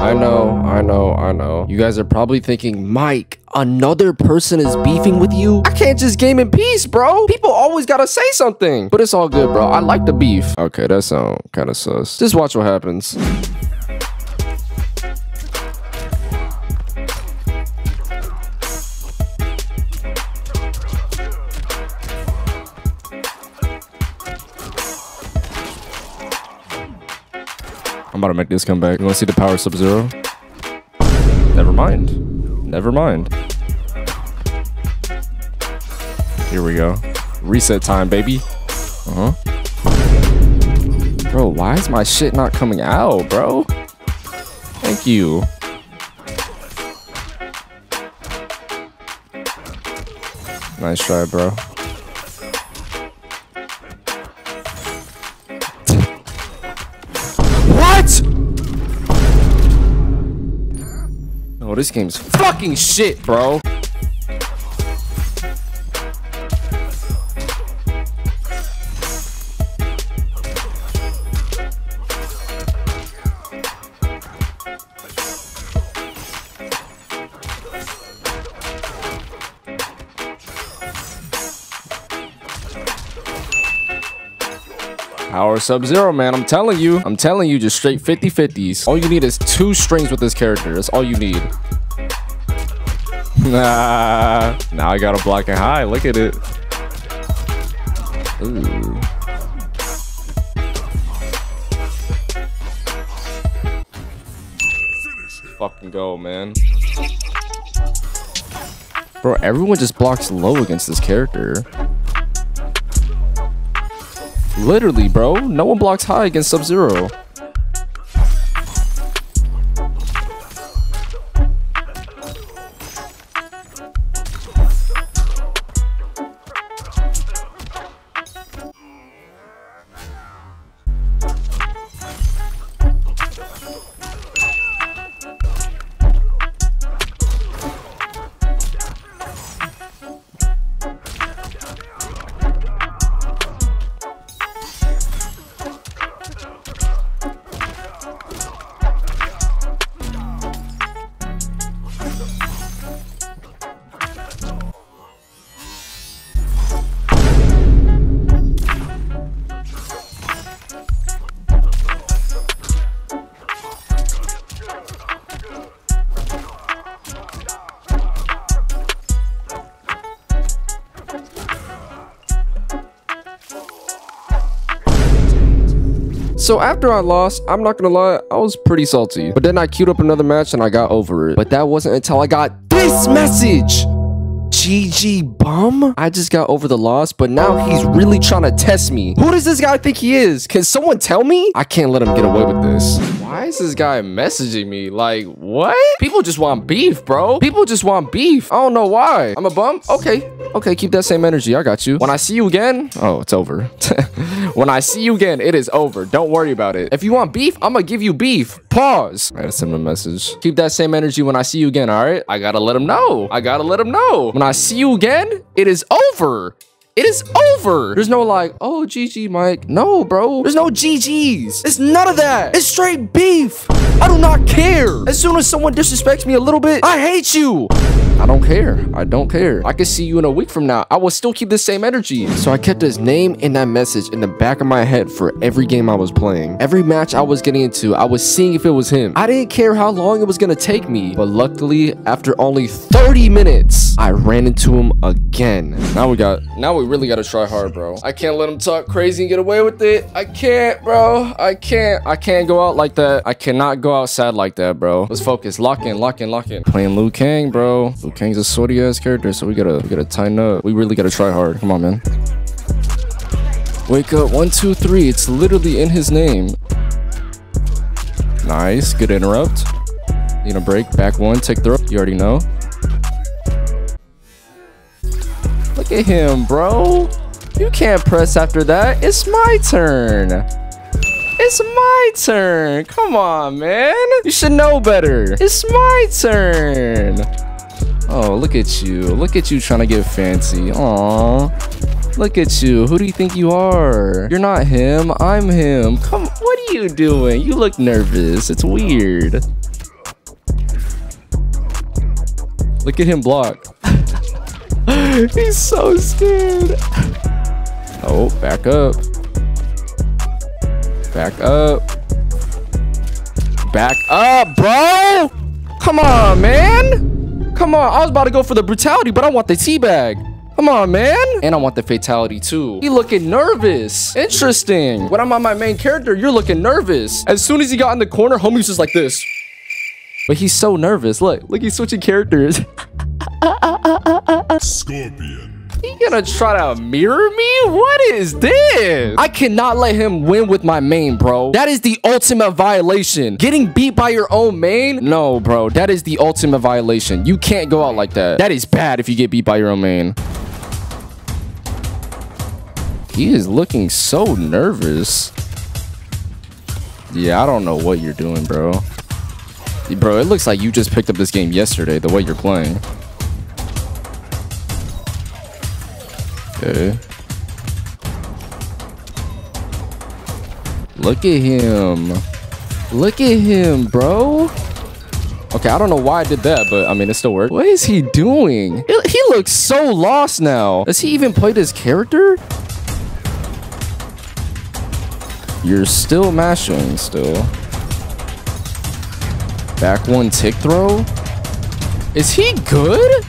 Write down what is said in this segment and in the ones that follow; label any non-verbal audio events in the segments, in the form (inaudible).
I know, I know, I know. You guys are probably thinking, Mike, another person is beefing with you? I can't just game in peace, bro. People always gotta say something. But it's all good, bro. I like the beef. Okay, that sound kind of sus. Just watch what happens. I'm about to make this comeback. You want to see the power Sub-Zero? Never mind. Never mind. Here we go. Reset time, baby. Uh-huh. Bro, why is my shit not coming out, bro? Thank you. Nice try, bro. Oh, this game's fucking shit, bro. Power Sub-Zero, man. I'm telling you. I'm telling you, just straight 50-50s. All you need is two strings with this character. That's all you need. (laughs) Nah. Now I got a black and high. Look at it. Ooh. Fucking go, man. Bro, everyone just blocks low against this character. Literally, bro. No one blocks high against Sub-Zero. So after I lost, I'm not gonna lie, I was pretty salty. But then I queued up another match and I got over it. But that wasn't until I got this message. GG bum? I just got over the loss, but now he's really trying to test me. Who does this guy think he is? Can someone tell me? I can't let him get away with this. Why is this guy messaging me? Like, what? People just want beef, bro. People just want beef. I don't know why. I'm a bum? Okay. Okay, keep that same energy. I got you. When I see you again, oh, it's over. (laughs) when I see you again, it is over. Don't worry about it. If you want beef, I'm gonna give you beef. Pause. I gotta send him a message. Keep that same energy when I see you again, all right? I gotta let him know. I gotta let him know. When I see you again, it is over. It is over. There's no like, oh, GG, Mike. No, bro. There's no GGs. It's none of that. It's straight beef. I do not care. As soon as someone disrespects me a little bit, I hate you. I don't care. I don't care. I can see you in a week from now. I will still keep the same energy. So I kept his name and that message in the back of my head for every game I was playing. Every match I was getting into, I was seeing if it was him. I didn't care how long it was going to take me. But luckily, after only 30 minutes, I ran into him again. Now we got, now we really got to try hard, bro. I can't let him talk crazy and get away with it. I can't, bro. I can't. I can't go out like that. I cannot go outside like that, bro. Let's focus. Lock in, lock in, lock in. Playing Liu Kang, bro. Liu Kang's a sorty ass character, so we gotta, we gotta tighten up. We really gotta try hard. Come on, man. Wake up. One, two, three. It's literally in his name. Nice. Good interrupt. Need a break. Back one. Take the. You already know. Look at him, bro. You can't press after that. It's my turn. It's my turn. Come on, man. You should know better. It's my turn. Oh, look at you. Look at you trying to get fancy. Aw. Look at you. Who do you think you are? You're not him. I'm him. Come, what are you doing? You look nervous. It's weird. Look at him block. (laughs) He's so scared. Oh, back up. Back up. Back up, bro. Come on, man. Come on. I was about to go for the brutality, but I want the teabag. Come on, man. And I want the fatality too. He looking nervous. Interesting. When I'm on my main character, you're looking nervous. As soon as he got in the corner, homie's just like this. But he's so nervous. Look, look, he's switching characters. (laughs) Scorpion. He gonna try to mirror me? What is this? I cannot let him win with my main, bro. That is the ultimate violation. Getting beat by your own main? No, bro. That is the ultimate violation. You can't go out like that. That is bad if you get beat by your own main. He is looking so nervous. Yeah, I don't know what you're doing, bro. Bro, it looks like you just picked up this game yesterday, the way you're playing. Okay. Look at him. Look at him, bro. Okay, I don't know why I did that, but I mean, it still worked. What is he doing? He looks so lost now. Does he even play this character? You're still mashing, still. Back one tick throw? Is he good?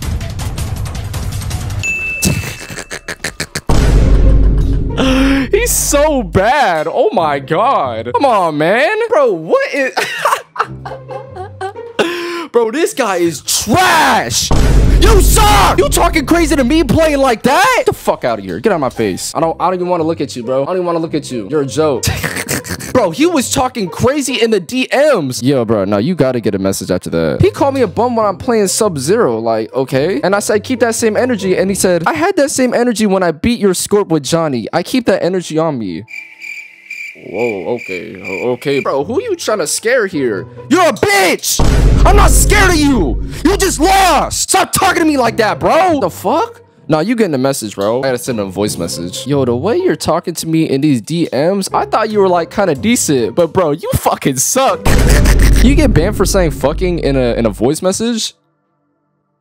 So bad. Oh my god. Come on, man. Bro, what is... (laughs) Bro, this guy is trash. You suck! You talking crazy to me playing like that? Get the fuck out of here. Get out of my face. I don't I don't even want to look at you, bro. I don't even want to look at you. You're a joke. (laughs) bro, he was talking crazy in the DMs. Yo, bro, no, you gotta get a message after that. He called me a bum when I'm playing Sub-Zero. Like, okay. And I said, keep that same energy. And he said, I had that same energy when I beat your Scorp with Johnny. I keep that energy on me. Whoa, okay, okay. Bro, who you trying to scare here? You're a bitch! I'm not scared of you! You just lost! Stop talking to me like that, bro! The fuck? Nah, you getting a message, bro. I gotta send a voice message. Yo, the way you're talking to me in these DMs, I thought you were like kind of decent, but bro, you fucking suck. you get banned for saying fucking in a in a voice message?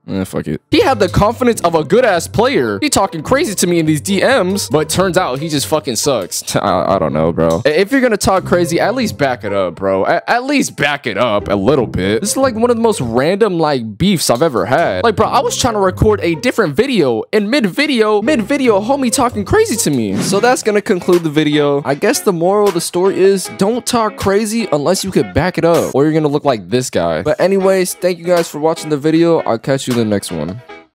Eh, fuck it. He had the confidence of a good ass player. He talking crazy to me in these DMs, but turns out he just fucking sucks. (laughs) I, I don't know, bro. If you're gonna talk crazy, at least back it up, bro. At, at least back it up a little bit. This is like one of the most random like beefs I've ever had. Like, bro, I was trying to record a different video and mid video, mid video, homie talking crazy to me. So that's gonna conclude the video. I guess the moral of the story is don't talk crazy unless you could back it up or you're gonna look like this guy. But anyways, thank you guys for watching the video. I'll catch you the next one.